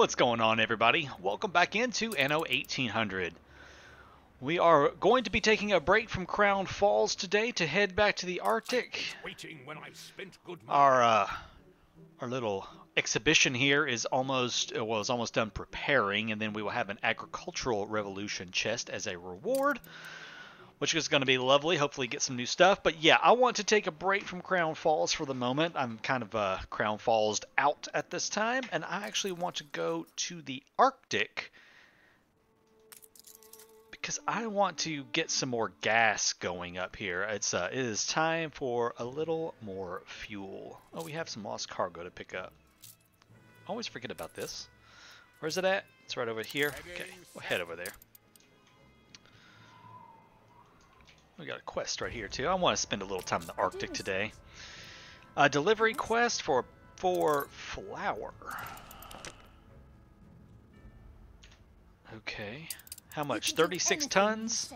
What's going on, everybody? Welcome back into Anno 1800. We are going to be taking a break from Crown Falls today to head back to the Arctic. Waiting when I've spent good money. Our uh, our little exhibition here is almost uh, well, is almost done preparing, and then we will have an agricultural revolution chest as a reward, which is going to be lovely. Hopefully, get some new stuff. But yeah, I want to take a break from Crown Falls for the moment. I'm kind of uh, Crown Falls out at this time, and I actually want to go to the Arctic because I want to get some more gas going up here. It's uh, it is time for a little more fuel. Oh, we have some lost cargo to pick up. Always forget about this. Where's it at? It's right over here. Okay, we'll head over there. We got a quest right here too. I want to spend a little time in the Arctic today. A delivery quest for for flour. Okay. How much? 36 tons?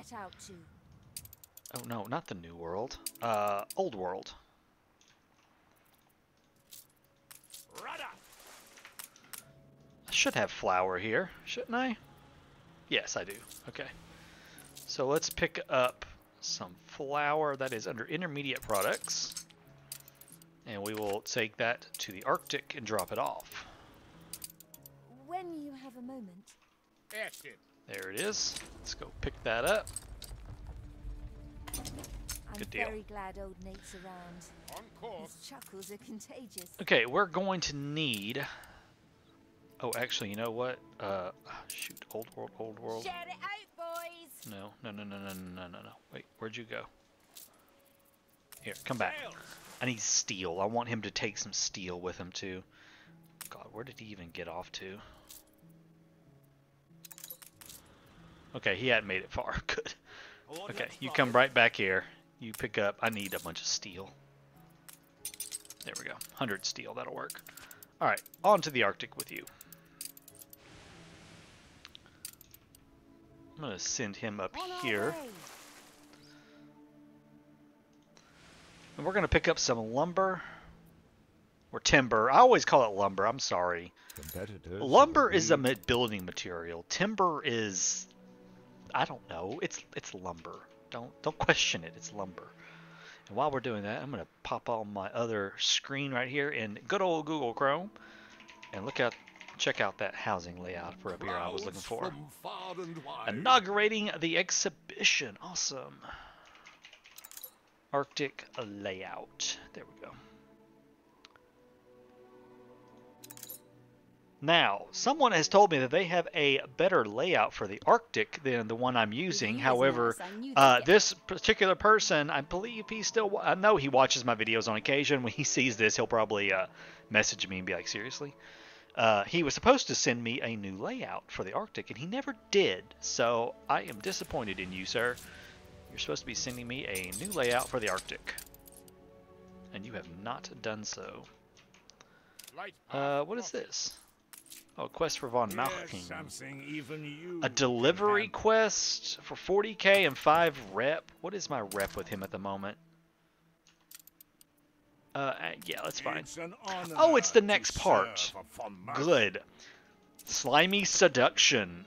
Oh no, not the New World. Uh, Old World. I should have flour here, shouldn't I? Yes, I do. Okay. So let's pick up some flour that is under intermediate products. And we will take that to the Arctic and drop it off. When you have a moment. Yes. There it is. Let's go pick that up. I'm Good deal. very glad old Nate's around. On course. His chuckles are contagious. Okay, we're going to need... Oh, actually, you know what? Uh, shoot, Old World, Old World. Shout it out, boys! No, no, no, no, no, no, no, no. Wait, where'd you go? Here, come back. I need steel. I want him to take some steel with him too. God, where did he even get off to? Okay, he hadn't made it far. Good. Okay, you come right back here. You pick up. I need a bunch of steel. There we go. 100 steel. That'll work. All right, on to the Arctic with you. I'm going to send him up here. And we're going to pick up some lumber or timber. I always call it lumber. I'm sorry. Competitors. Lumber is a building material. Timber is I don't know. It's it's lumber. Don't don't question it. It's lumber. And while we're doing that, I'm going to pop on my other screen right here in good old Google Chrome and look out check out that housing layout for up here I was looking for. And. Inaugurating the exhibition. Awesome. Arctic layout. There we go. Now, someone has told me that they have a better layout for the Arctic than the one I'm using. However, nice, uh, this particular person, I believe he still, wa- I know he watches my videos on occasion. When he sees this, he'll probably uh, message me and be like, seriously? Uh, he was supposed to send me a new layout for the Arctic, and he never did. So I am disappointed in you, sir. You're supposed to be sending me a new layout for the Arctic. And you have not done so. Uh, what is this? Oh, quest for Von Malching. something even you A delivery quest for 40k and 5 rep. What is my rep with him at the moment? Uh, uh, yeah, that's fine. It's Oh, it's the next part. serve a von Malk- Good. Slimy seduction.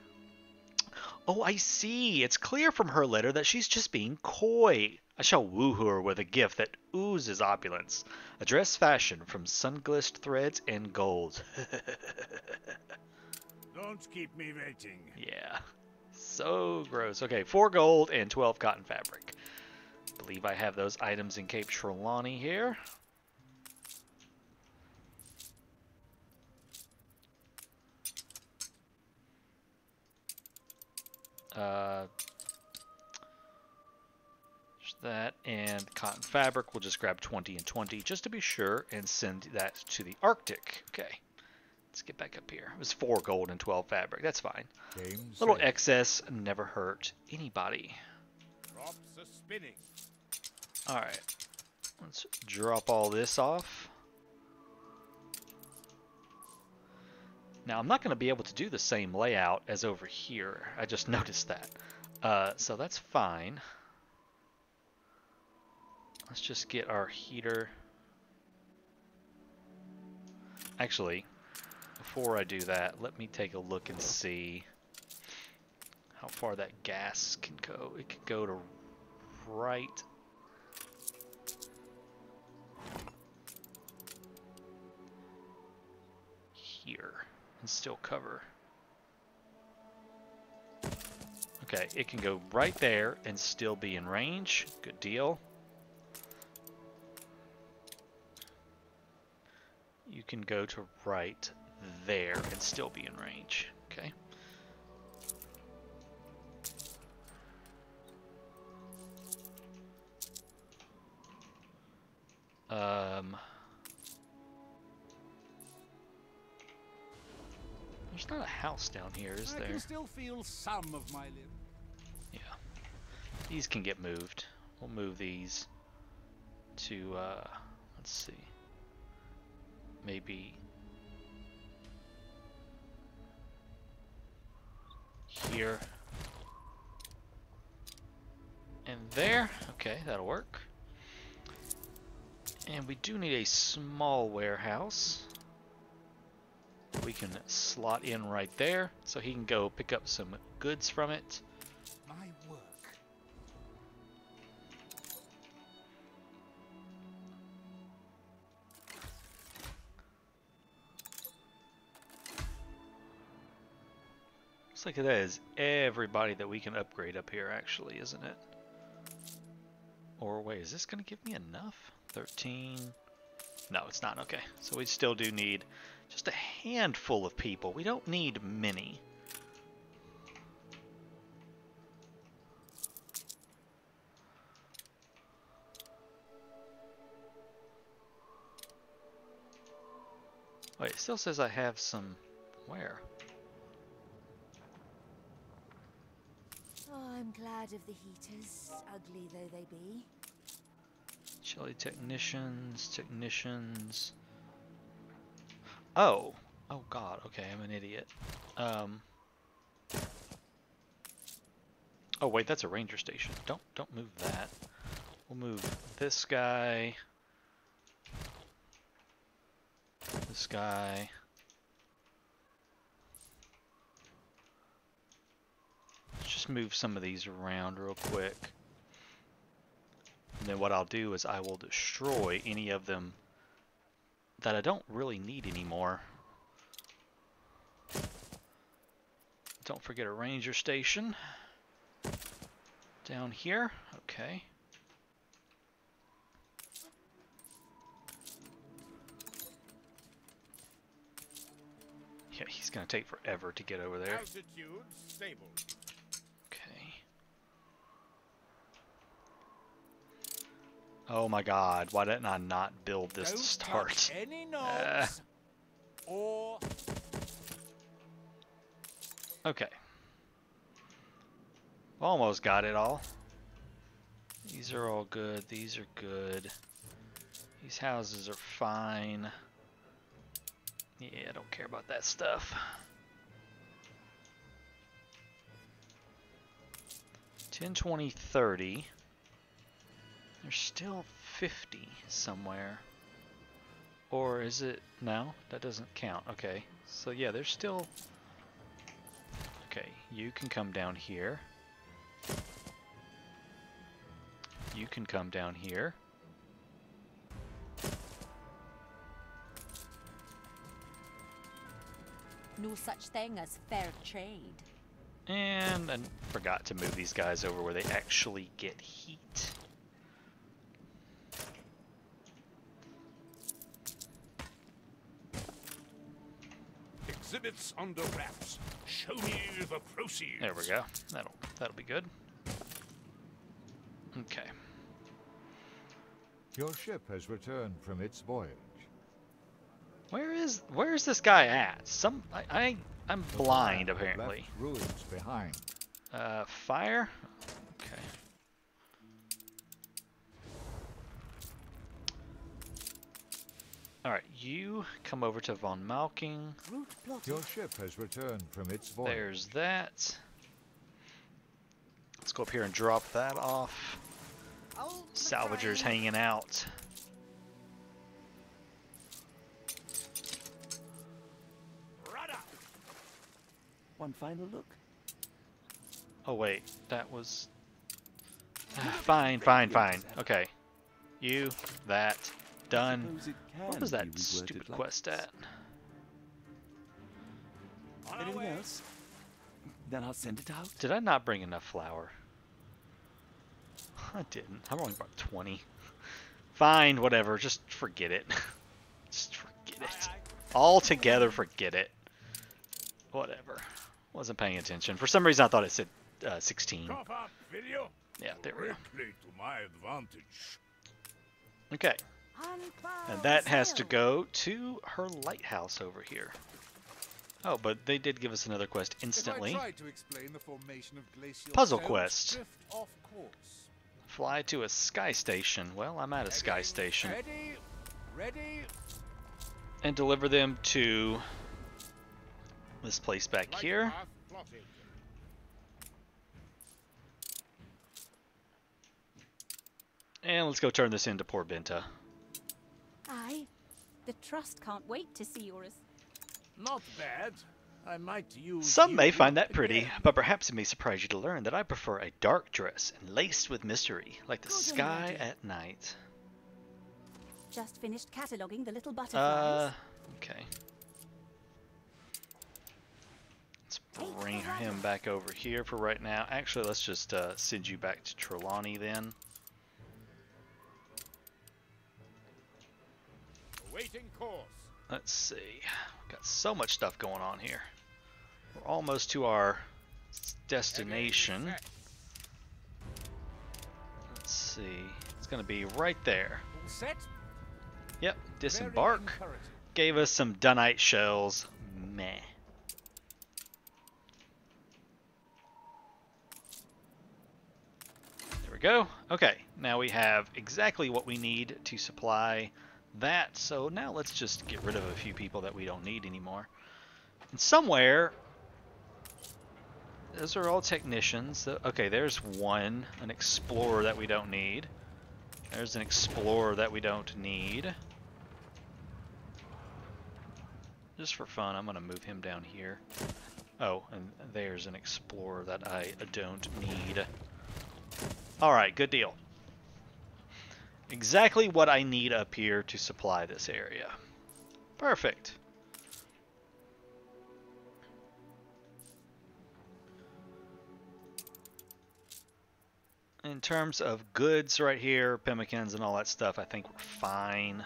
Oh, I see. It's clear from her letter that she's just being coy. I shall woo her with a gift that oozes opulence. A dress fashioned from sun-glissed threads and gold. Don't keep me waiting. Yeah. So gross. Okay, four gold and 12 cotton fabric. believe I have those items in Cape Trelawney here. Uh, there's that and cotton fabric. We'll just grab 20 and 20 just to be sure and send that to the Arctic. Okay. Let's get back up here. It was 4 gold and 12 fabric. That's fine. Game Little set. excess never hurt anybody. Drops are spinning. Alright. Let's drop all this off. Now, I'm not going to be able to do the same layout as over here. I just noticed that. Uh, so that's fine. Let's just get our heater. Actually, before I do that, let me take a look and see how far that gas can go. It could go to right. Here and still cover. Okay, it can go right there and still be in range. Good deal. You can go to right there and still be in range. Okay. Um, there's not a house down here, is I there? can still feel some of my limbs. Yeah. These can get moved. We'll move these to, uh, let's see. Maybe here and there. Okay, that'll work. And we do need a small warehouse. We can slot in right there so he can go pick up some goods from it. My work. Looks like that is everybody that we can upgrade up here, actually, isn't it? Or wait, is this going to give me enough? 13. No, it's not. Okay, so we still do need just a handful of people. We don't need many. Wait, it still says I have some... Where? Oh, I'm glad of the heaters, ugly though they be. Chili technicians, technicians. Oh, oh God. Okay, I'm an idiot. Um. Oh wait, that's a ranger station. Don't don't move that. We'll move this guy. This guy. Let's just move some of these around real quick. And then what I'll do is I will destroy any of them that I don't really need anymore. Don't forget a ranger station. Down here. Okay. Yeah, he's gonna take forever to get over there. Altitude stable. Oh my god, why didn't I not build this Don't to start? any knobs. or Okay. Almost got it all. These are all good. These are good. These houses are fine. Yeah, I don't care about that stuff. Ten, twenty, thirty. There's still 50 somewhere. Or is it... No, that doesn't count. Okay. So yeah, there's still... Okay, you can come down here. You can come down here. No such thing as fair trade. And I forgot to move these guys over where they actually get heat. Exhibits under wraps. Show me the proceeds. There we go. That'll that'll be good. Okay. Your ship has returned from its voyage. Where is where is this guy at? Some I, I I'm blind apparently. Left ruins behind. Uh, fire. You come over to von Malching. Your ship has returned from its voyage. There's that. Let's go up here and drop that off. Oh, Salvager's McRae. hanging out. One final look. Oh wait, that was. Ah, fine, fine, fine. Okay, you, that, done. What was that stupid like quest this. at? Anything else? Then I'll send it out. Did I not bring enough flour? I didn't. I've only brought 20. Fine, whatever. Just forget it. Just forget it. Altogether, forget it. Whatever. Wasn't paying attention. For some reason, I thought it said uh, 16. Cough up, video. Yeah, there we go. To my advantage. Okay, Unfurl and that has to go to her lighthouse over here. Oh, but they did give us another quest instantly. If I tried to the of Puzzle quest. off. Fly to a sky station. Well, I'm at a sky station. Ready, ready. and deliver them to this place back Light here. And let's go turn this into poor Bente. Aye. The Trust can't wait to see yours. Not bad. I might use. Some may find that pretty, again. but perhaps it may surprise you to learn that I prefer a dark dress and laced with mystery, like the Good sky idea. at night. Just finished cataloguing the little butterflies. Uh, okay. Let's bring him back over here for right now. Actually, let's just uh, send you back to Trelawney then. Let's see. We Got so much stuff going on here. We're almost to our destination. Let's see. It's going to be right there. Set. Yep, disembark. Gave us some dunite shells. Meh. There we go. Okay, now we have exactly what we need to supply that. So now let's just get rid of a few people that we don't need anymore. And somewhere, those are all technicians. Okay, there's one, an explorer that we don't need. There's an explorer that we don't need. Just for fun, I'm going to move him down here. Oh, and there's an explorer that I don't need. Alright, good deal. Exactly what I need up here to supply this area. Perfect. In terms of goods right here, pemmicans and all that stuff, I think we're fine.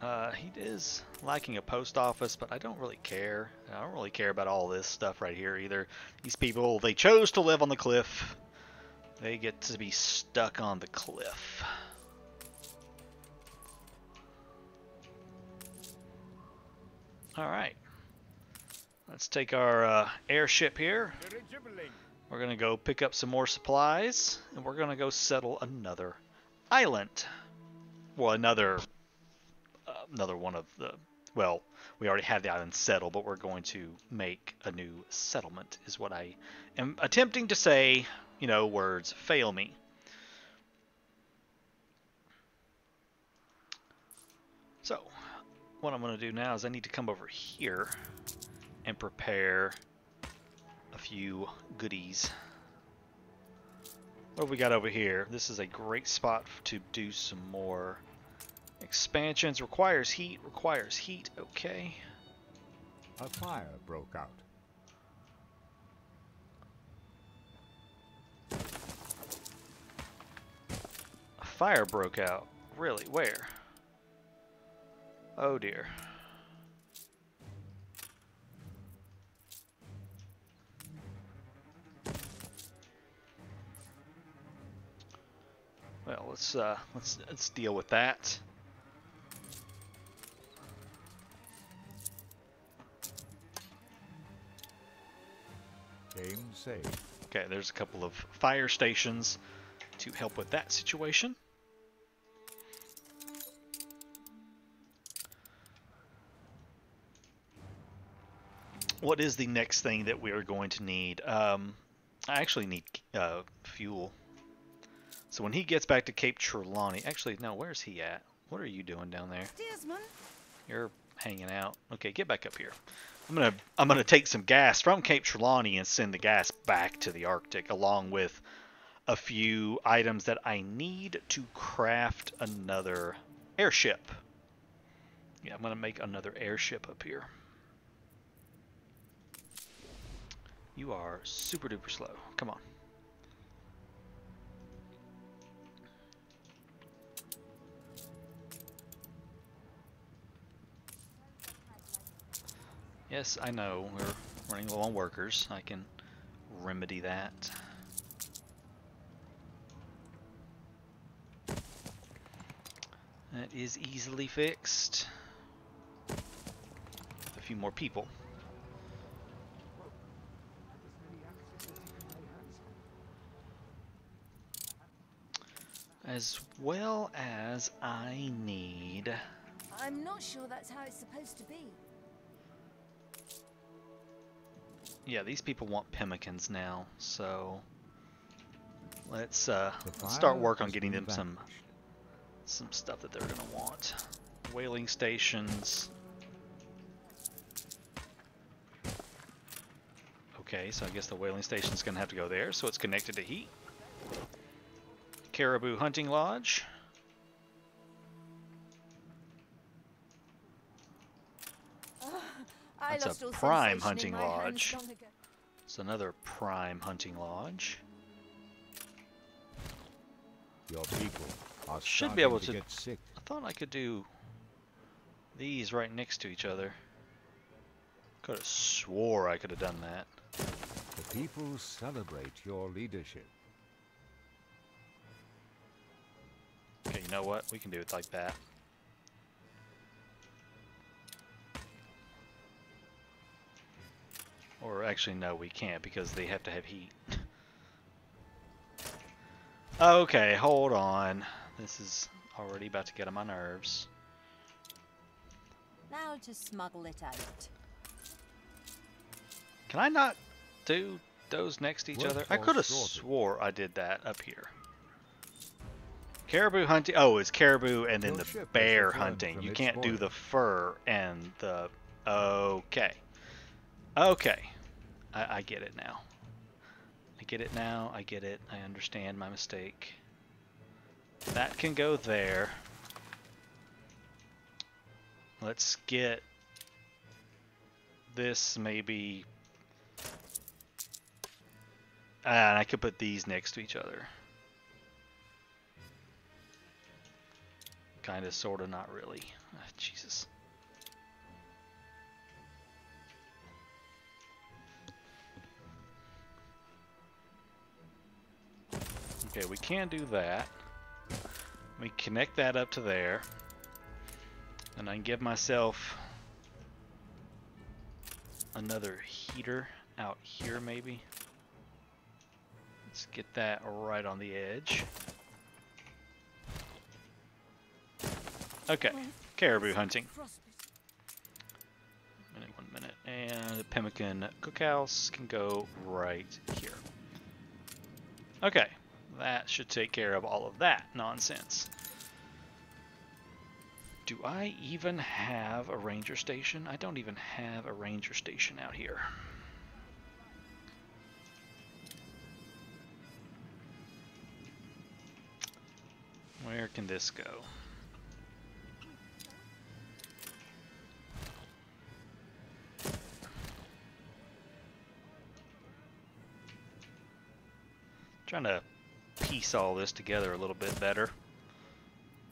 Uh, he is lacking a post office, but I don't really care. I don't really care about all this stuff right here either. These people, they chose to live on the cliff. They get to be stuck on the cliff. Alright. Let's take our uh, airship here. We're gonna go pick up some more supplies, and we're gonna go settle another island. Well, another, uh, another one of the. Well, we already have the island settled, but we're going to make a new settlement. Is what I am attempting to say. You know, words fail me. So, what I'm gonna do now is I need to come over here and prepare a few goodies. What have we got over here? This is a great spot to do some more expansions. Requires heat, requires heat, okay. A fire broke out. Fire broke out. Really? Where? Oh dear. Well, let's uh, let's let's deal with that. Game saved. Okay, there's a couple of fire stations to help with that situation. What is the next thing that we are going to need? Um, I actually need uh, fuel. So when he gets back to Cape Trelawney, actually, no, where's he at? What are you doing down there? Steersman, You're hanging out. Okay, get back up here. I'm gonna I'm gonna take some gas from Cape Trelawney and send the gas back to the Arctic, along with a few items that I need to craft another airship. Yeah, I'm gonna make another airship up here. You are super duper slow. Come on. Yes, I know. We're running low on workers. I can remedy that. That is easily fixed. A few more people. As well as I need... I'm not sure that's how it's supposed to be. Yeah, these people want pemmicans now, so let's uh, let's start work on getting been them some some stuff that they're gonna want. Whaling stations. Okay, so I guess the whaling station's gonna have to go there, so it's connected to heat. Caribou Hunting Lodge. I That's a prime hunting lodge. It's another prime hunting lodge. Your people are Should be able to to- get sick. I thought I could do these right next to each other. Could have swore I could have done that. The people celebrate your leadership. You know what? We can do it like that. Or actually, no, we can't because they have to have heat. okay, hold on. This is already about to get on my nerves. Now to smuggle it out. Can I not do those next to each other? I could have swore I did that up here. Caribou hunting. Oh, it's caribou and then the bear hunting. You can't do the fur and the. Okay. Okay. I, I get it now. I get it now. I get it. I understand my mistake. That can go there. Let's get this maybe. Ah, and I could put these next to each other. Kinda, sorta, not really. Ah, Jesus. Okay, we can do that. We connect that up to there. And I can give myself another heater out here maybe. Let's get that right on the edge. Okay, caribou hunting. Frostbite. Minute, one minute. And the pemmican cookhouse can go right here. Okay, that should take care of all of that nonsense. Do I even have a ranger station? I don't even have a ranger station out here. Where can this go? Trying to piece all this together a little bit better.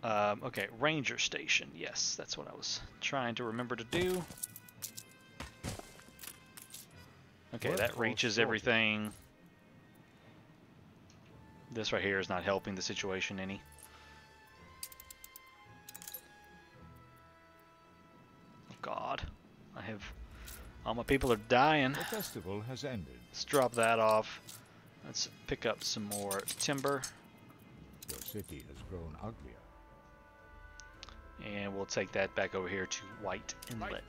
Um, okay, ranger station. Yes, that's what I was trying to remember to do. Okay, that reaches everything. This right here is not helping the situation any. Oh God, I have all my people are dying. The festival has ended. Let's drop that off. Let's pick up some more timber, Your city has grown uglier. and we'll take that back over here to White Inlet.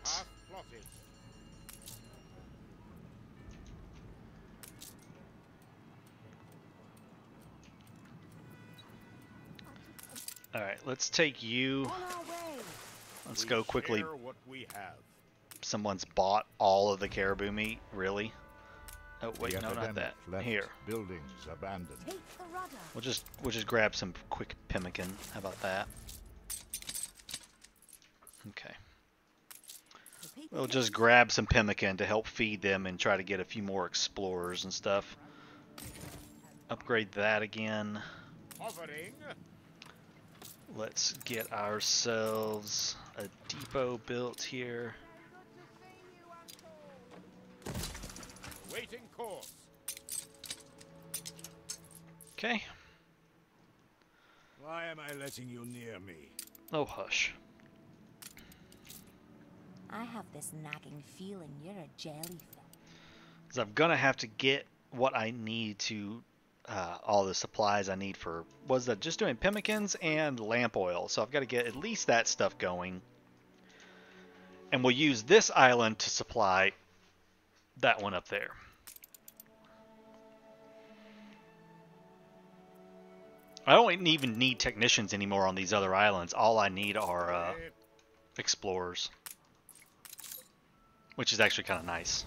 All right, let's take you. On our way. let's We go quickly. what we have. Someone's bought all of the caribou meat. Really? Oh wait, the no, not epidemic that. left Here, buildings abandoned. Take the rudder. we'll just we'll just grab some quick pemmican. How about that? Okay. We'll just grab some pemmican to help feed them and try to get a few more explorers and stuff. Upgrade that again. Hovering. Let's get ourselves a depot built here. Waiting course. Okay. Why am I letting you near me? Oh, hush. I have this nagging feeling you're a jellyfish. So I'm gonna have to get what I need to uh, all the supplies I need for was that just doing pemmicans and lamp oil. So I've got to get at least that stuff going. And we'll use this island to supply that one up there. I don't even need technicians anymore on these other islands. All I need are uh, explorers, which is actually kind of nice.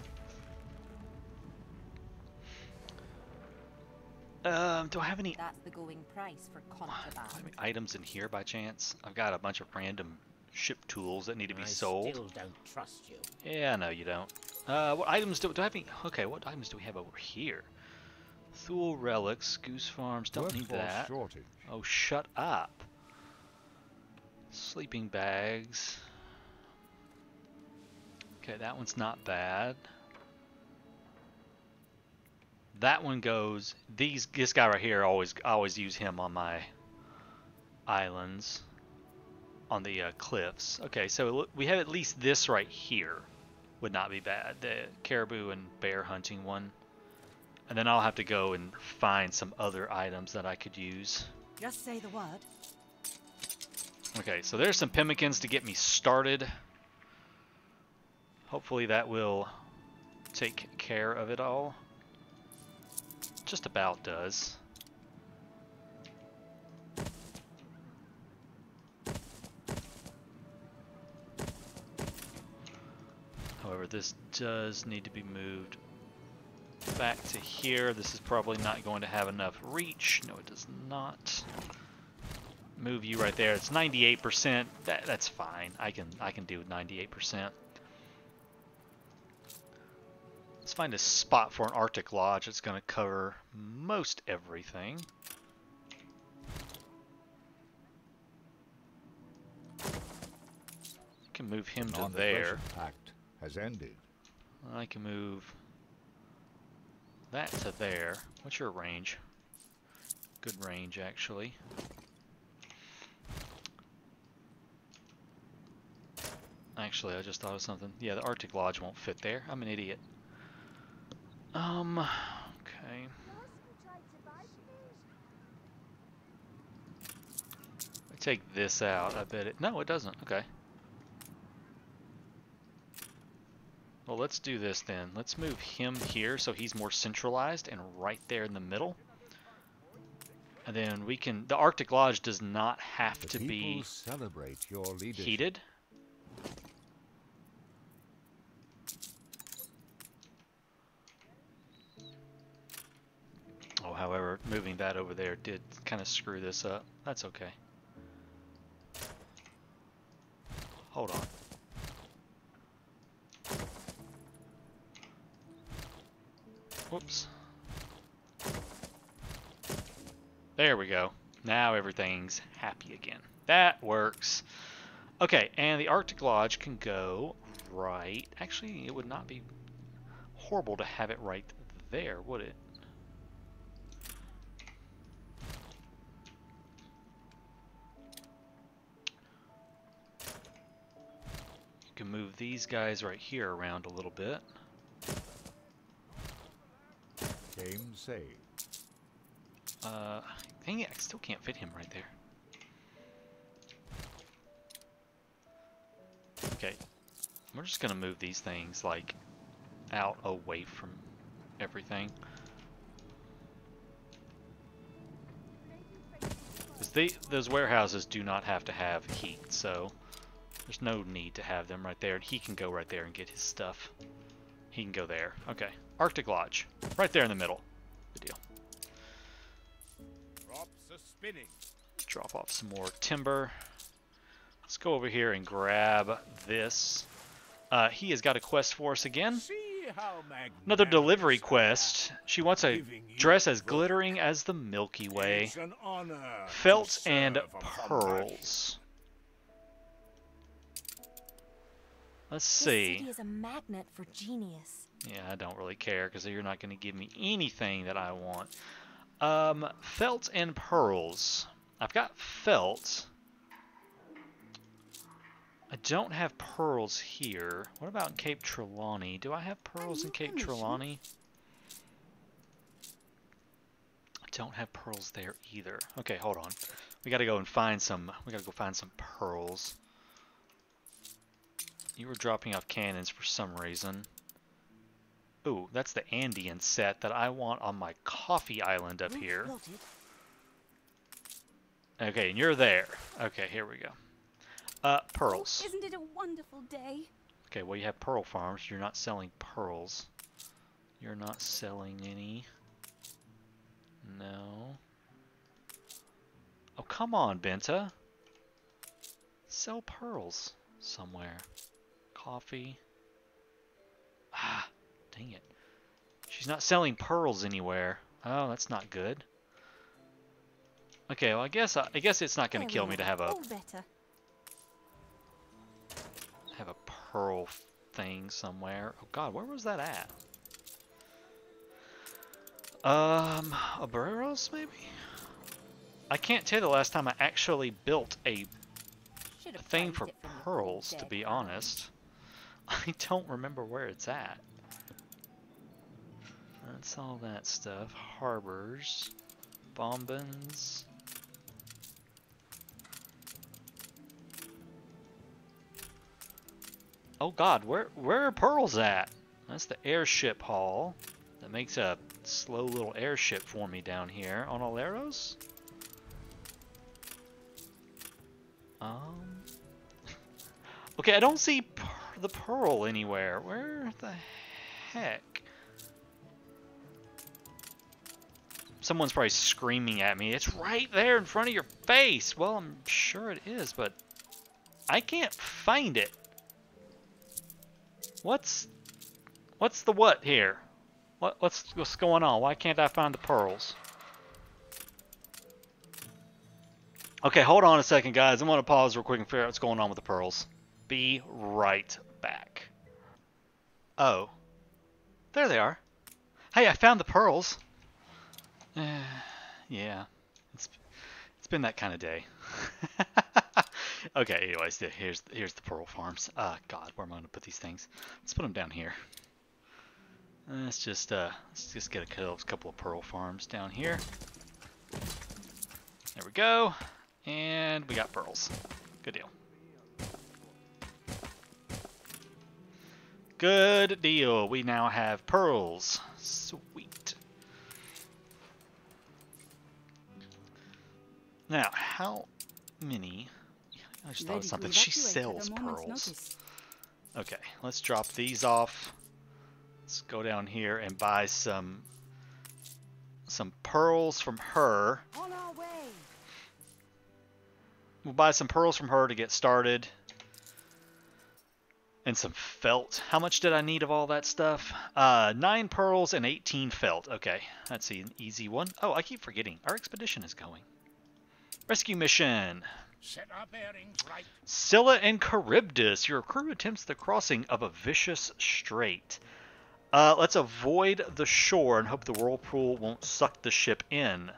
Um, do I have any That's the going price for do I have contraband. any items in here by chance? I've got a bunch of random ship tools that need to be I sold. still don't trust you. Yeah, no, you don't. Uh, what items do, do I have? Any, okay, what items do we have over here? Thule relics, goose farms. Don't need that. shortage. Oh, shut up. Sleeping bags. Okay, that one's not bad. That one goes. These this guy right here always I always use him on my islands, on the uh, cliffs. Okay, so we have at least this right here. Would not be bad. The caribou and bear hunting one. And then I'll have to go and find some other items that I could use. Just say the word. Okay, so there's some pemmicans to get me started. Hopefully that will take care of it all. Just about does. However, this does need to be moved back to here. This is probably not going to have enough reach. No, it does not move you right there. It's 98%. That that's fine. I can I can do 98%. Let's find a spot for an Arctic Lodge that's going to cover most everything. can move him to there. Pact has ended. I can move that to there. What's your range? Good range, actually. Actually, I just thought of something. Yeah, the Arctic Lodge won't fit there. I'm an idiot. Um, okay. I take this out. I bet it. No, it doesn't. Okay. Well, let's do this then. Let's move him here so he's more centralized and right there in the middle. And then we can. The Arctic Lodge does not have The to be celebrate your leadership. heated. Oh, however, moving that over there did kind of screw this up. That's okay. Hold on. Whoops. There we go. Now everything's happy again. That works. Okay, and the Arctic Lodge can go right. Actually, it would not be horrible to have it right there, would it? You can move these guys right here around a little bit. Game saved. Uh, dang it, I still can't fit him right there. Okay, we're just gonna move these things like out away from everything. Because they those warehouses do not have to have heat, so There's no need to have them right there. He can go right there and get his stuff. He can go there. Okay. Arctic Lodge. Right there in the middle. Good deal. Drops are spinning. Drop off some more timber. Let's go over here and grab this. Uh, he has got a quest for us again. See how Another delivery quest. She wants a dress as glittering as the Milky. Way. An honor Felt and serve a comrade. pearls. Let's see. This see. city is a magnet for genius. Yeah, I don't really care because you're not going to give me anything that I want. Um, felt and pearls. I've got felt. I don't have pearls here. What about in Cape Trelawney? Do I have pearls in Cape. Trelawney? I don't have pearls there either. Okay, hold on. We got to go and find some. We got to go find some pearls. You were dropping off cannons for some reason. Ooh, that's the Andean set that I want on my coffee island up here. Okay, and you're there. Okay, here we go. Uh, pearls. Isn't it a wonderful day? Okay, well you have pearl farms. You're not selling pearls. You're not selling any. No. Oh, come on, Bente. Sell pearls somewhere. Coffee. Ah, dang it. She's not selling pearls anywhere. Oh, that's not good. Okay, well I guess I guess it's not going to kill me to have a better. have a pearl thing somewhere. Oh god, where was that at? Um, Obreros maybe? I can't tell the last time I actually built a have thing for it from the pearls, to be honest. I don't remember where it's at. That's all that stuff. Harbors. Bombins. Oh god, where where are pearls at? That's the airship hall. That makes a slow little airship for me down here on Aleros. Um. Okay, I don't see the pearl anywhere. Where the heck? Someone's probably screaming at me. It's right there in front of your face. Well, I'm sure it is, but I can't find it. What's what's the what here? What what's what's going on? Why can't I find the pearls? Okay, hold on a second, guys. I'm gonna pause real quick and figure out what's going on with the pearls. Be right back. Oh, there they are. Hey, I found the pearls. Yeah, it's it's been that kind of day. okay, anyways, here's here's the pearl farms. Uh, God, where am I gonna put these things? Let's put them down here. Let's just uh, let's just get a couple of pearl farms down here. There we go, and we got pearls. Good deal. Good deal. We now have pearls. Sweet. Now, how many? I just thought of something. She evacuate at a sells pearls. Okay, let's drop these off. Let's go down here and buy some some pearls from her. On our way. We'll buy some pearls from her to get started. And some felt. How much did I need of all that stuff? Uh, 9 pearls and 18 felt. Okay, that's an easy one. Oh, I keep forgetting. Our expedition is going. Rescue mission. Set our bearings right. Scylla and Charybdis. Your crew attempts the crossing of a vicious strait. Uh, let's avoid the shore and hope the whirlpool won't suck the ship in.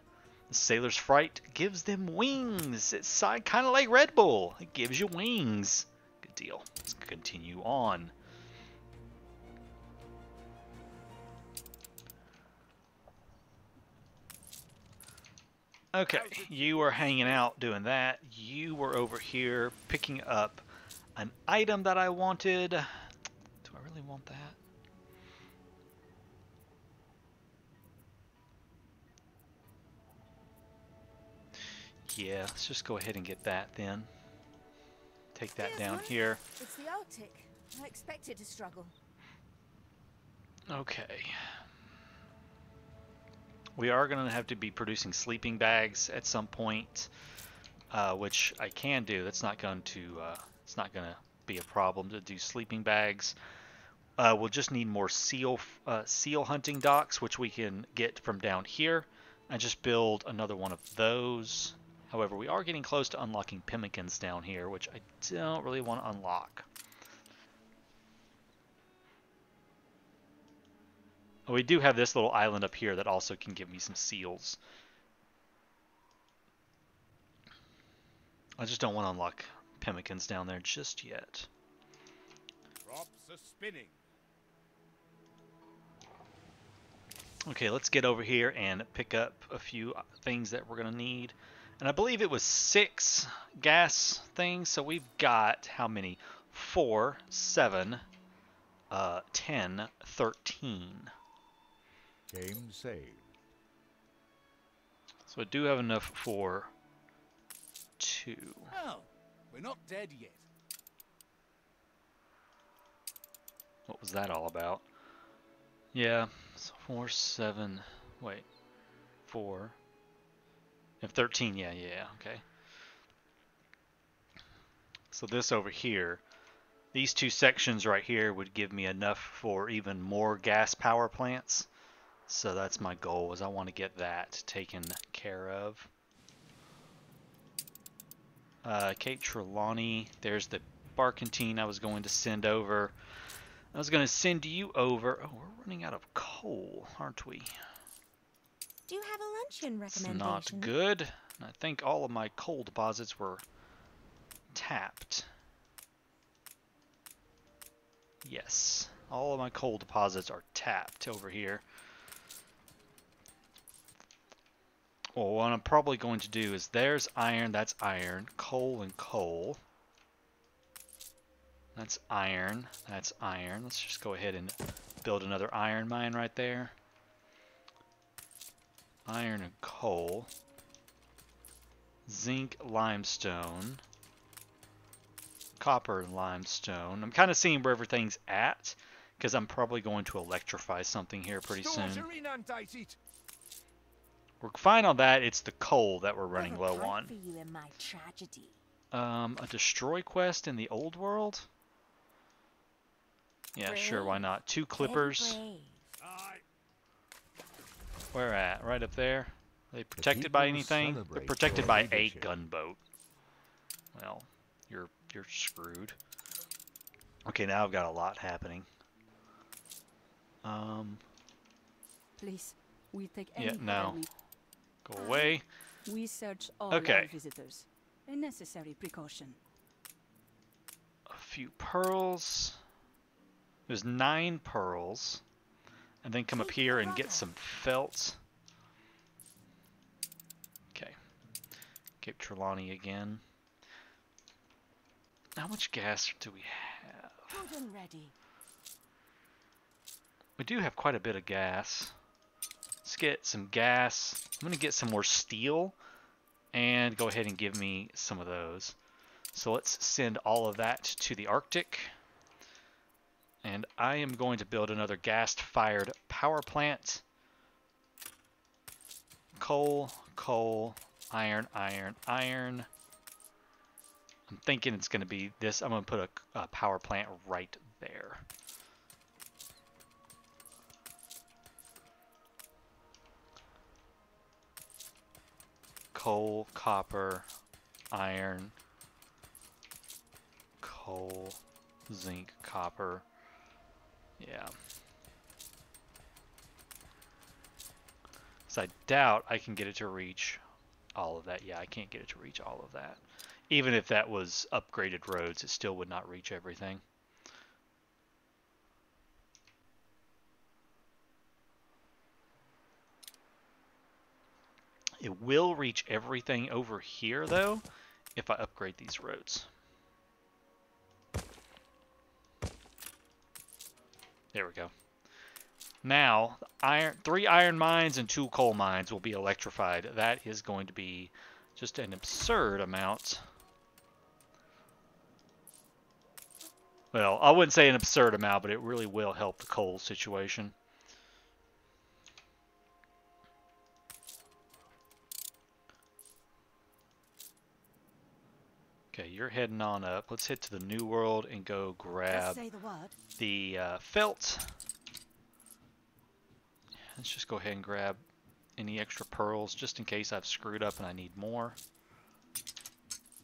The sailor's fright gives them wings. It's kind of like Red Bull. It gives you wings. Good deal. Let's continue on. Okay, you were hanging out doing that. You were over here picking up an item that I wanted. Do I really want that? Yeah, let's just go ahead and get that then. take that down here. It's the Arctic. I expected to struggle. Okay. We are going to have to be producing sleeping bags at some point, uh, which I can do. That's not going to. Uh, it's not going to be a problem to do sleeping bags. Uh, we'll just need more seal uh, seal hunting docks, which we can get from down here, and just build another one of those. However, we are getting close to unlocking pemmicans down here, which I don't really want to unlock. Oh, we do have this little island up here that also can give me some seals. I just don't want to unlock pemmicans down there just yet. Props are spinning. Okay, let's get over here and pick up a few things that we're going to need. And I believe it was six gas things, so we've got how many? Four, seven, uh, ten, thirteen. Game saved. So I do have enough for two. Well, we're not dead yet. What was that all about? Yeah, so four, seven, wait, four, and 13, yeah, yeah, okay. So this over here, these two sections right here would give me enough for even more gas power plants. So that's my goal, is I want to get that taken care of. Uh, Cape Trelawney, there's the Barkentine I was going to send over. I was going to send you over. Oh, we're running out of coal, aren't we? Do you have a luncheon It's recommendation? not good. I think all of my coal deposits were tapped. Yes, all of my coal deposits are tapped over here. Well, what I'm probably going to do is there's iron, that's iron, coal and coal. That's iron, that's iron. Let's just go ahead and build another iron mine right there. Iron and coal. Zinc, limestone. Copper and limestone. I'm kind of seeing where everything's at because I'm probably going to electrify something here pretty soon. Are inundated. We're fine on that. It's the coal that we're running low on. For you in my tragedy. Um, a destroy quest in the old world? Yeah, sure, why not? Two clippers. Very brave. Aye. Where at? Right up there? Are they protected by anything? They're protected by a gunboat. Well, you're you're screwed. Okay, now I've got a lot happening. Um, Please, we take Yeah, any no. we, go away. we search all Okay. visitors. A necessary precaution. A few pearls. There's nine pearls. And then come up here and get some felt. Okay. Cape Trelawney again. How much gas do we have? We do have quite a bit of gas. Let's get some gas. I'm going to get some more steel and go ahead and give me some of those. So let's send all of that to the Arctic. And I am going to build another gas-fired power plant. Coal, coal, iron, iron, iron. I'm thinking it's going to be this. I'm going to put a, a power plant right there. Coal, copper, iron, coal, zinc, copper. Yeah. So I doubt I can get it to reach all of that. Yeah, I can't get it to reach all of that. Even if that was upgraded roads, it still would not reach everything. It will reach everything over here, though, if I upgrade these roads. There we go. Now, iron, three iron mines and two coal mines will be electrified. That is going to be just an absurd amount Well, I wouldn't say an absurd amount, but it really will help the coal situation. Okay, you're heading on up. Let's head to the New World and go grab say the word. the uh, felt. Let's just go ahead and grab any extra pearls just in case I've screwed up and I need more.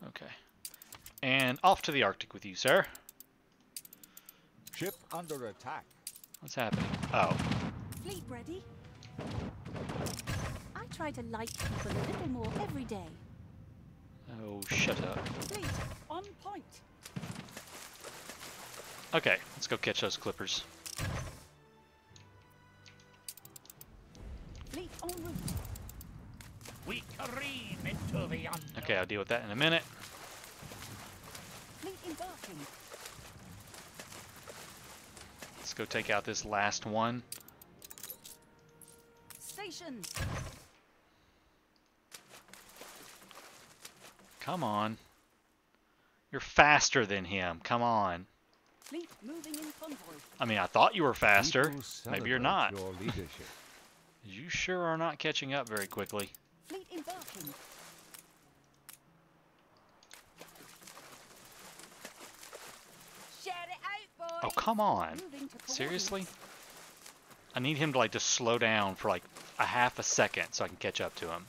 Okay. And off to the Arctic with you, sir. Ship under attack. What's happening? Oh, Fleet ready? I try to like people a little more every day. Oh, shut up. Fleet, on point. Okay, let's go catch those clippers. Fleet en route. We careen into the unknown. Okay, I'll deal with that in a minute. Fleet embarking. Let's go take out this last one. Stations. Come on. You're faster than him. Come on. Fleet moving in convoy. I mean, I thought you were faster. Maybe you're not. Your leadership. You sure are not catching up very quickly. Fleet embarking. Shout it out, boys. Oh, come on. Seriously? I need him to like just slow down for like a half a second so I can catch up to him.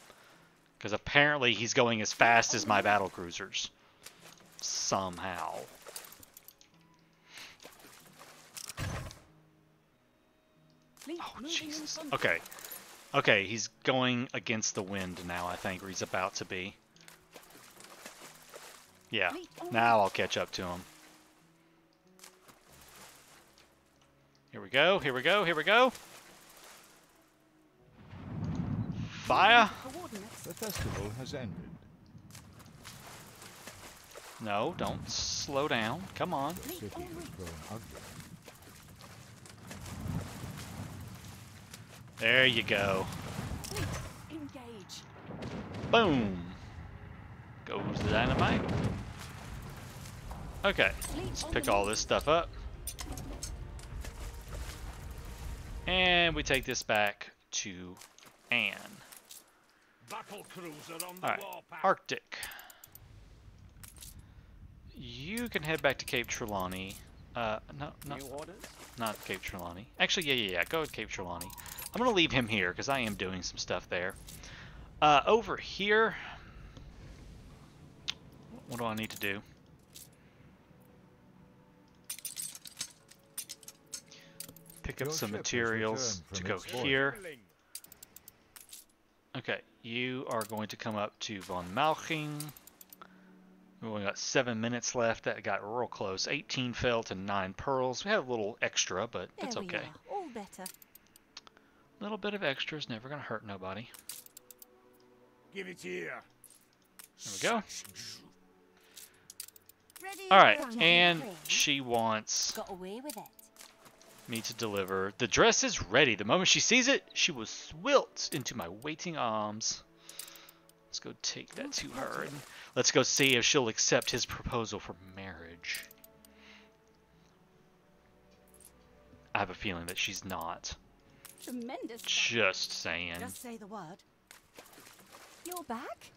Because apparently he's going as fast as my battle cruisers. Somehow. Oh, Jesus. Okay. Okay, he's going against the wind now, I think, or he's about to be. Yeah, now. I'll catch up to him. Here we go, here we go, here we go. Fire! Moving to coordinates. The festival has ended. No, don't slow down. Come on. The city has grown ugly. There you go. Engage. Boom! Goes the dynamite. Okay, let's pick all this stuff up. And we take this back to Anne. Battle cruiser on the Alright, warpath. Arctic. You can head back to Cape Trelawney. Uh, no, no, New orders? not Cape Trelawney. Actually, yeah, yeah, yeah. Go with Cape Trelawney. I'm gonna leave him here because I am doing some stuff there. Uh, over here, what do I need to do? Pick up Your some materials to go here. Okay, you are going to come up to Von Malching. We only got seven minutes left. That got real close. 18 felt and 9 pearls. We have a little extra, but There it's we okay. are. All better. A little bit of extra is never going to hurt nobody. Give it here. There we go. Ready Alright, and she wants Got away with it. Me to deliver. The dress is ready. The moment she sees it, she will swilt into my waiting arms. Let's go take that to her. And let's go see if she'll accept his proposal for marriage. I have a feeling that she's not. Tremendous. Just saying. Just say the word. You're back?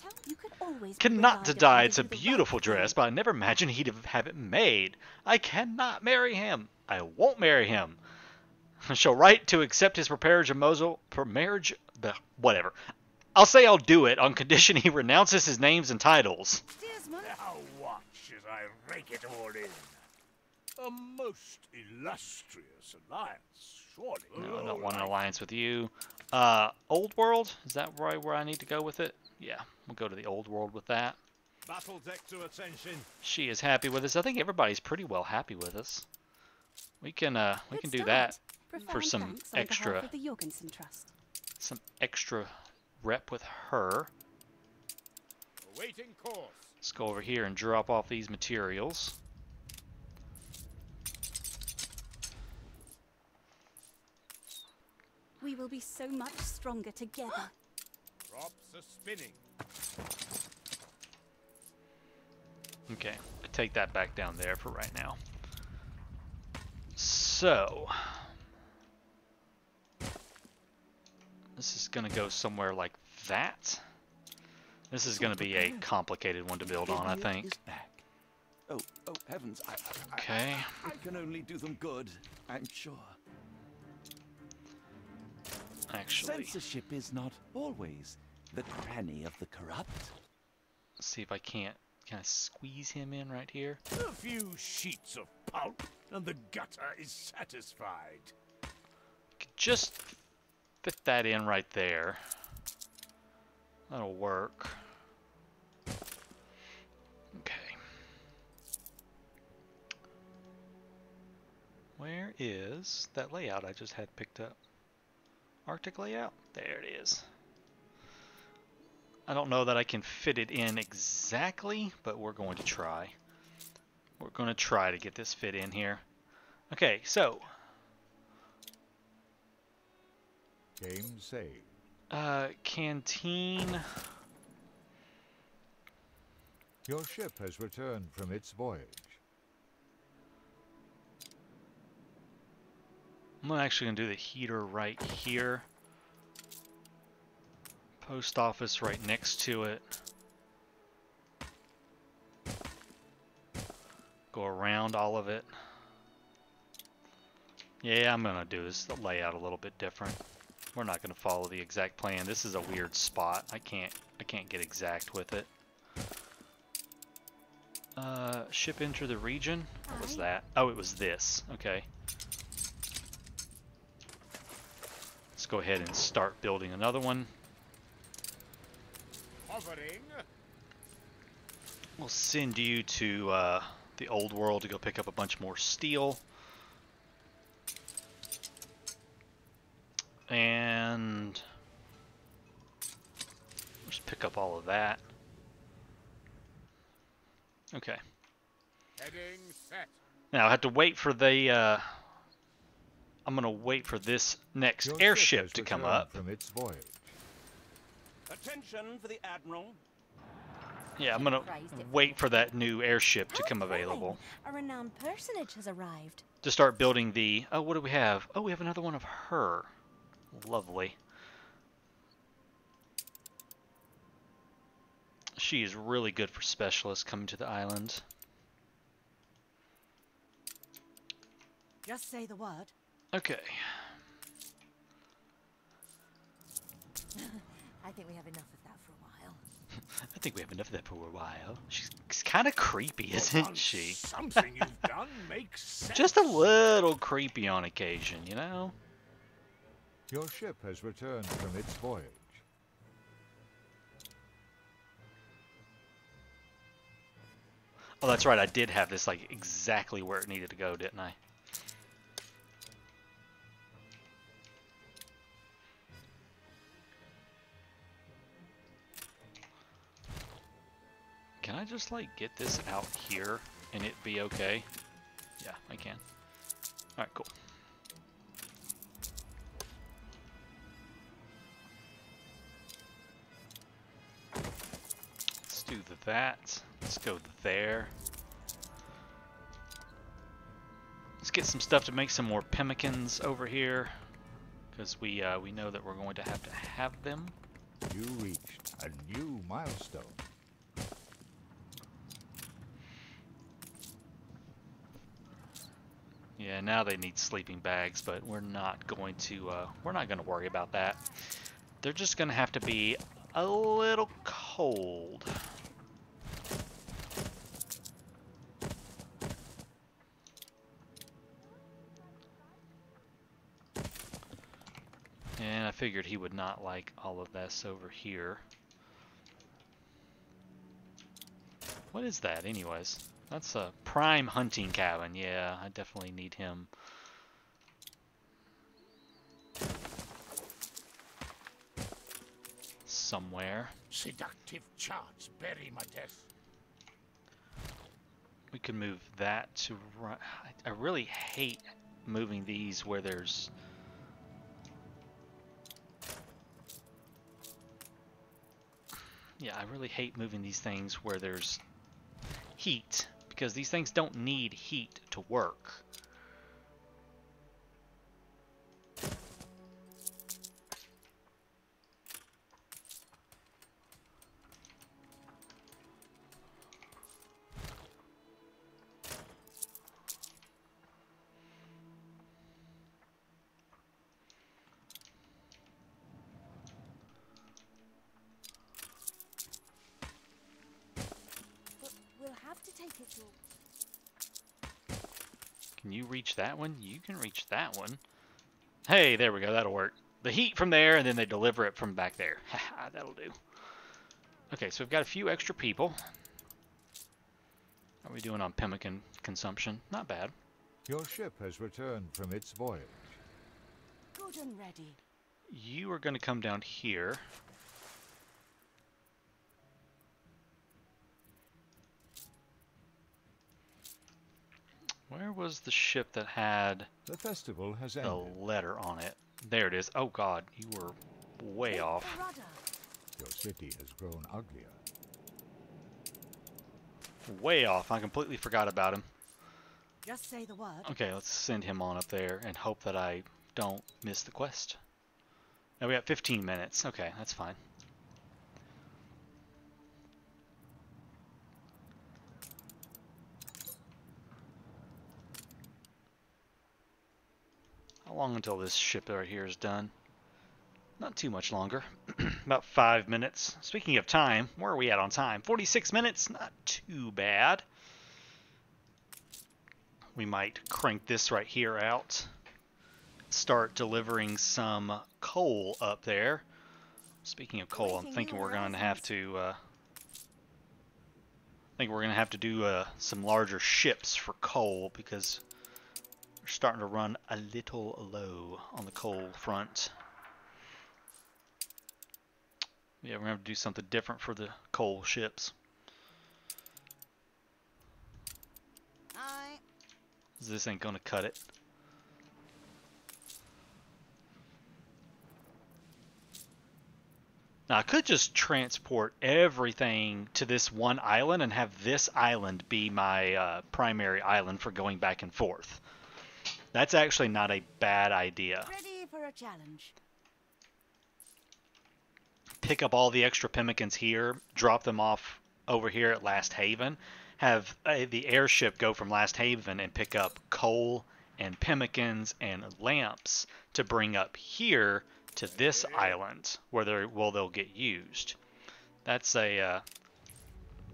Tell you could always Cannot provide deny if it's a I did the right beautiful dress, but I never imagined he'd have- have it made. I cannot marry him. I won't marry him. I shall write to accept his proposal for marriage. The whatever. I'll say I'll do it on condition he renounces his names and titles. Now watch as I rake it all in. A most illustrious alliance, surely. No, I don't want an alliance with you. Uh, old world is that right where I need to go with it? Yeah, we'll go to the old world with that. Battle deck to attention. She is happy with us. I think everybody's pretty well happy with us. We can uh we good can do start. that. Profound some thanks on behalf extra- the Trust. Some extra rep with her. Awaiting course. Let's go over here and drop off these materials. We will be so much stronger together. Props are spinning. Okay, take that back down there for right now. So, this is going to go somewhere like that. This is going to be a complicated one to build on, I think. Oh, oh heavens! I, I, I- Okay. I can only do them good. I'm sure. Actually, Censorship is not always the cranny of the corrupt. let's see if I can't kind of squeeze him in right here. A few sheets of pulp, and the gutter is satisfied. Just fit that in right there. That'll work. Okay. Where is that layout I just had picked up? Arctic layout? There it is. I don't know that I can fit it in exactly, but we're going to try. We're going to try to get this fit in here. Okay, so Game saved. Uh, canteen. Your ship has returned from its voyage. I'm actually gonna do the heater right here. Post office right next to it. Go around all of it. Yeah, I'm gonna do this layout a little bit different. We're not gonna follow the exact plan. This is a weird spot. I can't I can't get exact with it. Uh, ship enter the region. What was that? Oh, it was this. Okay. Let's go ahead and start building another one. Hovering. We'll send you to uh, the old world to go pick up a bunch more steel. And just pick up all of that. Okay. Heading set. Now I have to wait for the. Uh, I'm gonna wait for this next Your airship to come up. from its voyage. Attention for the admiral. Yeah, I'm gonna wait for that new airship to come available A renowned personage has arrived. to start building the. Oh, what do we have? Oh, we have another one of her. Lovely. She is really good for specialists coming to the island. Just say the word. Okay. I think we have enough of that for a while. I think we have enough of that for a while. She's kind of creepy, isn't she? Something you've done makes sense. Just a little creepy on occasion, you know? Your ship has returned from its voyage. Oh, that's right. I did have this like exactly where it needed to go, didn't I? Can I just like get this out here and it be okay? Yeah, I can. Alright, cool. Let's do the that. Let's go there. Let's get some stuff to make some more pemmicans over here, because we uh, we know that we're going to have to have them. You reached a new milestone. Yeah, now they need sleeping bags, but we're not going to uh, we're not going to worry about that. They're just going to have to be a little cold. And I figured he would not like all of this over here. What is that anyways? That's a prime hunting cabin. Yeah, I definitely need him. Somewhere. Seductive charts bury my death. We could move that to right. I really hate moving these where there's Yeah, I really hate moving these things where there's heat because these things don't need heat to work. Take it all. Can you reach that one? You can reach that one. Hey, there we go. That'll work. The heat from there, and then they deliver it from back there. Haha, That'll do. Okay, so we've got a few extra people. How are we doing on pemmican consumption? Not bad. Your ship has returned from its voyage. Good and ready. You are going to come down here. Where was the ship that had The festival has the ended. letter on it? There it is. Oh god, you were way Take off. Your city has grown uglier. Way off. I completely forgot about him. Just say the word. Okay, let's send him on up there and hope that I don't miss the quest. Now we got 15 minutes. Okay, that's fine. How long until this ship right here is done? Not too much longer. About five minutes. Speaking of time, where are we at on time? 46 minutes? Not too bad. We might crank this right here out. Start delivering some coal up there. Speaking of coal, I'm thinking we're going to have to. Uh, I think we're going to have to do uh, some larger ships for coal because we're starting to run a little low on the coal front. Yeah, we're going to have to do something different for the coal ships. 'cause This ain't going to cut it. Now, I could just transport everything to this one island and have this island be my uh, primary island for going back and forth. That's actually not a bad idea. Ready for a challenge. Pick up all the extra pemmicans here, drop them off over here at Last Haven, have uh, the airship go from Last Haven and pick up coal and pemmicans and lamps to bring up here to this island where they well they'll get used. That's a uh,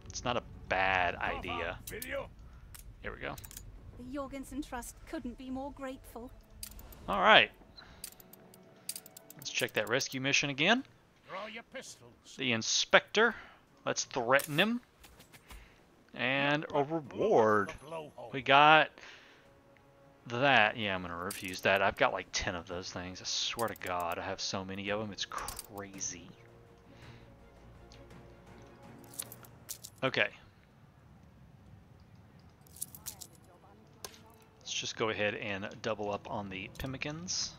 it's not a bad idea. Video. The Jorgensen Trust couldn't be more grateful. All right. Let's check that rescue mission again. Draw your pistols. The inspector. Let's threaten him. And a reward. We got that. Yeah, I'm going to refuse that. I've got like 10 of those things. I swear to God, I have so many of them. It's crazy. Okay. Just go ahead and double up on the pemmicans.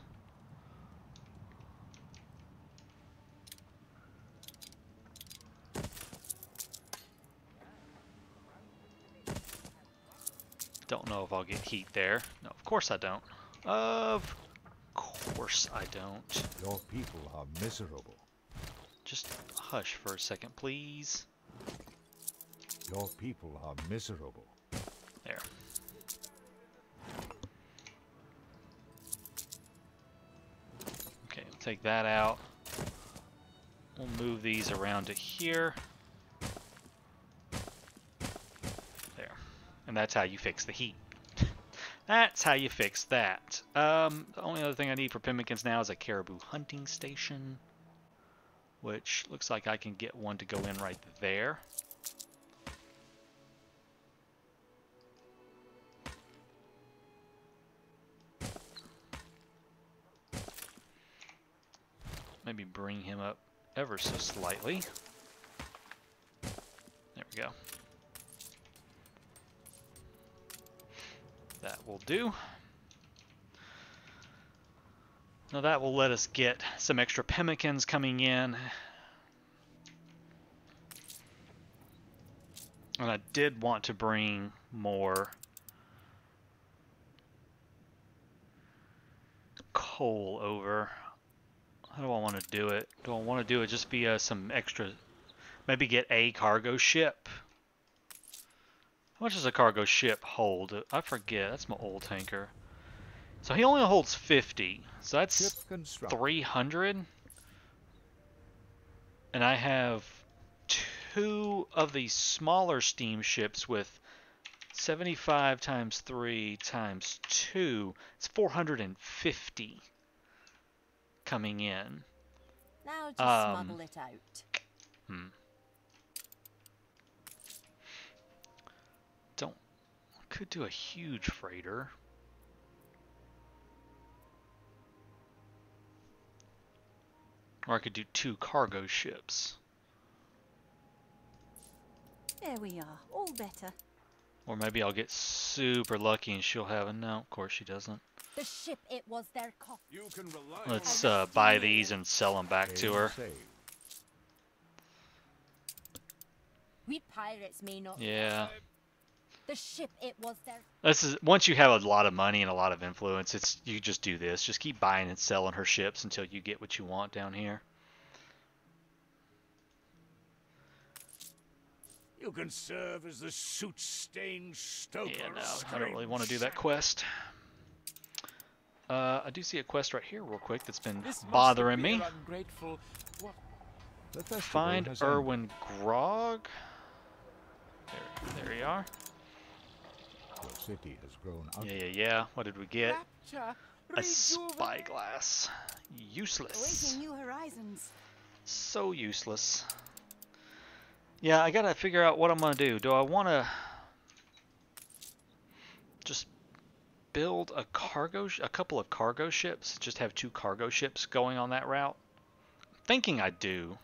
Don't know if I'll get heat there. No, of course I don't. Of course I don't. Your people are miserable. Just hush for a second, please. Your people are miserable. Take that out. We'll move these around to here. There. And that's how you fix the heat. that's how you fix that. Um, the only other thing I need for pemmicans now is a caribou hunting station. Which looks like I can get one to go in right there. Maybe bring him up ever so slightly. There we go. That will do. Now that will let us get some extra pemmicans coming in. And I did want to bring more coal over. How do I want to do it? Do I want to do it just via some extra, maybe get a cargo ship? How much does a cargo ship hold? I forget. That's my old tanker. So he only holds 50. So that's 300. And I have two of these smaller steamships with 75 times 3 times 2. It's 450 coming in. Now just Um, smuggle it out. Hmm. Don't. Could do a huge freighter. Or I could do two cargo ships. There we are, all better. Or maybe I'll get super lucky and she'll have a. No, of course she doesn't. The ship it was their coffin. You can rely Let's uh, buy these and sell them back to her. We pirates may not. Yeah. The ship it was their. This is once you have a lot of money and a lot of influence, it's you just do this. Just keep buying and selling her ships until you get what you want down here. You can serve as the soot-stained stoker. Yeah, no, I don't really want to do that scrap. quest. Uh, I do see a quest right here, real quick, that's been This bothering have me. What? The Find has. Erwin Grog. There, there you are. Your city has grown ugly. Yeah, yeah, yeah. What did we get? Rapture. A rejuvenate. spyglass. Useless. New horizons. So useless. Yeah, I gotta figure out what I'm gonna do. Do I want to just build a cargo, sh- a couple of cargo ships? Just have two cargo ships going on that route? Thinking I do.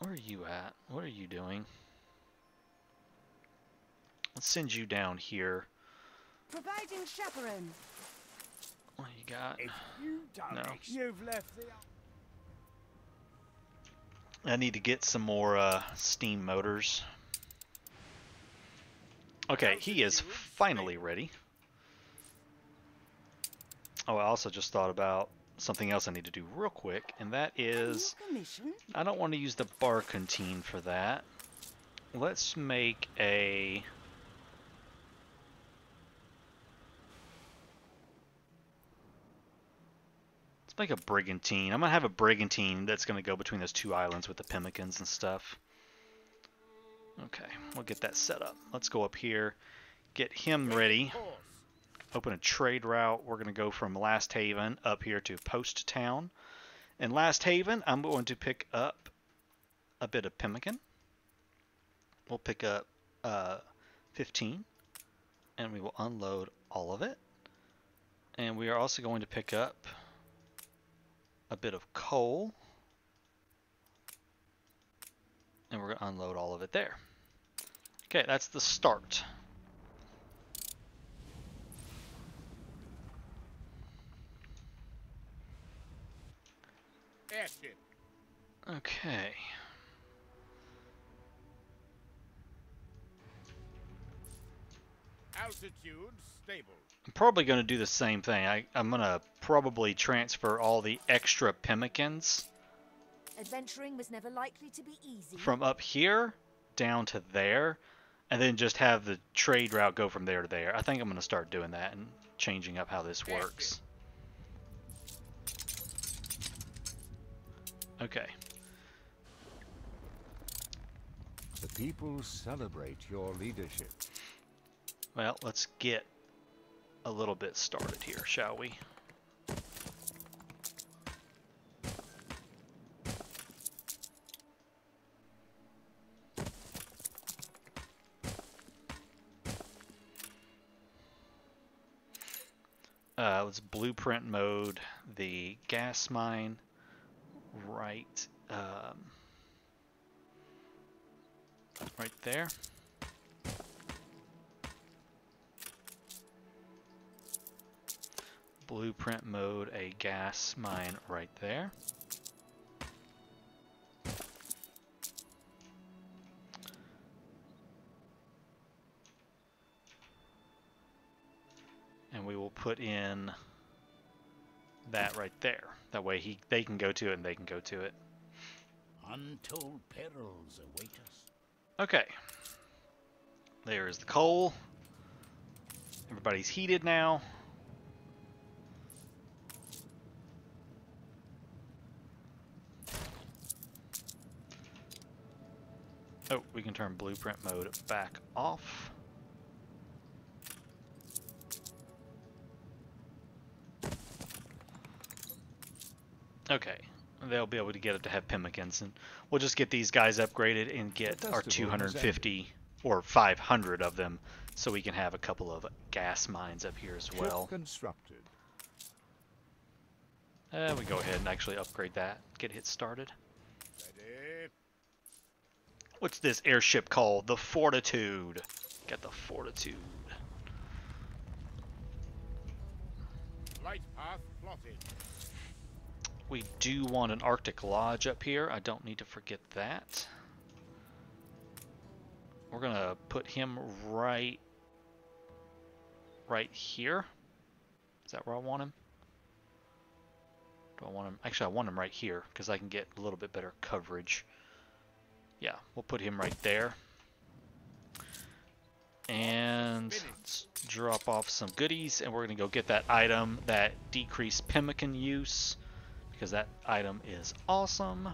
Where are you at? What are you doing? Let's send you down here. Providing chaperone. What you got? If you done No. you've left the. I need to get some more uh, steam motors. Okay, he is finally ready. Oh, I also just thought about something else I need to do real quick, and that is. I don't want to use the barkentine for that. Let's make a Let's make a brigantine. I'm gonna have a brigantine that's gonna go between those two islands with the pemmicans and stuff. Okay, we'll get that set up. Let's go up here, get him ready. Open a trade route. We're gonna go from Last Haven up here to Post Town. In Last Haven, I'm going to pick up a bit of pemmican. We'll pick up uh, 15, and we will unload all of it. And we are also going to pick up a bit of coal, and we're going to unload all of it there. Okay, that's the start. Okay. Altitude stable. I'm probably going to do the same thing. I, I'm going to probably transfer all the extra pemmicans Adventuring was never likely to be easy. from up here down to there, and then just have the trade route go from there to there. I think I'm going to start doing that and changing up how this works. Okay. The people celebrate your leadership. Well, let's get a little bit started here, shall we? Let's blueprint mode the gas mine right um, right there. blueprint mode a gas mine right there. We will put in that right there. That way he they can go to it and they can go to it. Untold perils await us. Okay. There is the coal. Everybody's heated now. Oh, we can turn blueprint mode back off. Okay, they'll be able to get it to have pemmicans, and we'll just get these guys upgraded and get our has 250 or 500 of them, so we can have a couple of gas mines up here as well. Constructed. Uh, we go ahead and actually upgrade that, get it started. Ready? What's this airship called? The Fortitude. Got the Fortitude. Light path plotted. We do want an Arctic Lodge up here. I don't need to forget that. We're gonna put him right right here. Is that where I want him? Do I want him? Actually, I want him right here because I can get a little bit better coverage. Yeah, we'll put him right there. And let's drop off some goodies, and we're gonna go get that item that decreased pemmican use because that item is awesome.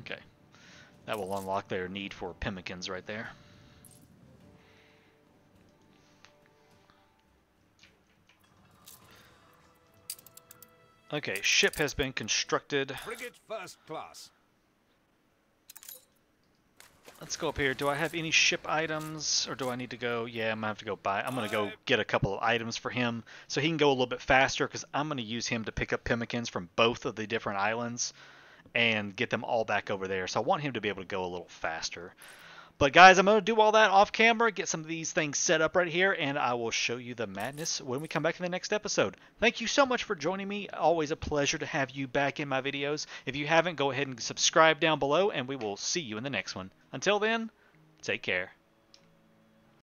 Okay, that will unlock their need for pemmicans right there. Okay, ship has been constructed. Frigate first class. Let's go up here. Do I have any ship items, or do I need to go? Yeah, I'm gonna have to go buy. I'm gonna go uh, get a couple of items for him, so he can go a little bit faster. Because I'm gonna use him to pick up pemmicans from both of the different islands, and get them all back over there. So I want him to be able to go a little faster. But guys, I'm gonna do all that off camera, get some of these things set up right here, and I will show you the madness when we come back in the next episode. Thank you so much for joining me. Always a pleasure to have you back in my videos. If you haven't, go ahead and subscribe down below, and we will see you in the next one. Until then, take care.